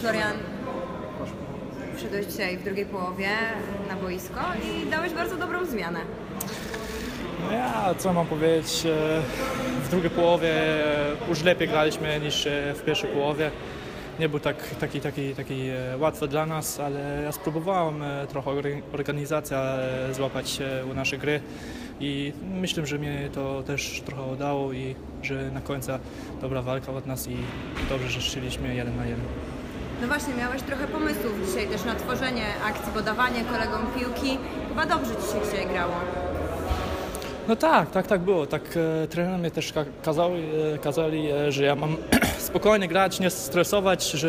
Florian, wszedłeś dzisiaj w drugiej połowie na boisko i dałeś bardzo dobrą zmianę. No ja co mam powiedzieć, e, w drugiej połowie już lepiej graliśmy niż e, w pierwszej połowie. Nie był tak, taki, taki, taki e, łatwy dla nas, ale ja spróbowałem trochę orga- organizacja złapać u naszej gry i myślę, że mi to też trochę udało i że na końcu dobra walka od nas i dobrze, że szliśmy jeden na jeden. No właśnie, miałeś trochę pomysłów dzisiaj też na tworzenie akcji, podawanie kolegom piłki. Chyba dobrze ci się dzisiaj grało. No tak, tak, tak było. Tak e, trener mnie też ka- kazał, e, kazali, e, że ja mam spokojnie grać, nie stresować, że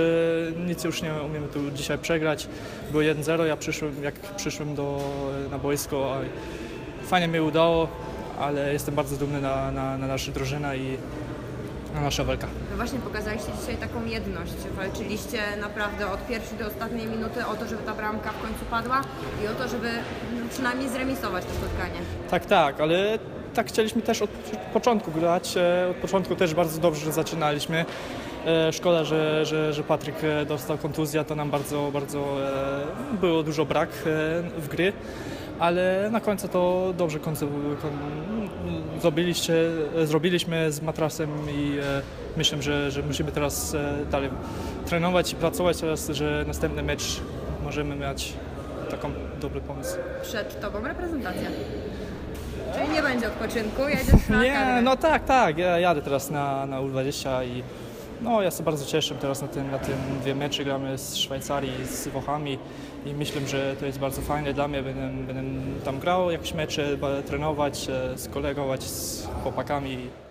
nic już nie umiemy tu dzisiaj przegrać. Było 1-0, ja przyszłem, jak przyszłem do, na boisko, fajnie mi udało, ale jestem bardzo dumny na, na, na naszą drużynę i na nasza walka. No właśnie, pokazaliście dzisiaj taką jedność. Walczyliście naprawdę od pierwszej do ostatniej minuty o to, żeby ta bramka w końcu padła i o to, żeby przynajmniej zremisować to spotkanie. Tak, tak, ale tak chcieliśmy też od początku grać. E, Od początku też bardzo dobrze zaczynaliśmy. E, Szkoda, że, że, że Patryk e, dostał kontuzję, to nam bardzo, bardzo było dużo brak w gry, ale na końcu to dobrze zrobiliście, zrobiliśmy z matrasem i e, myślę, że, że musimy teraz e, dalej trenować i pracować teraz, że następny mecz możemy mieć taką dobry pomysł. Przed tobą reprezentacja. Czyli nie będzie odpoczynku, jedziesz na Nie, no tak, tak. Ja jadę teraz na, na U20 i no, ja się bardzo cieszę teraz na tym, na tym dwie mecze. Gramy z Szwajcarii, z Włochami i myślę, że to jest bardzo fajne dla mnie. Będę, będę tam grał jakieś mecze, trenować, e, skolegować z chłopakami.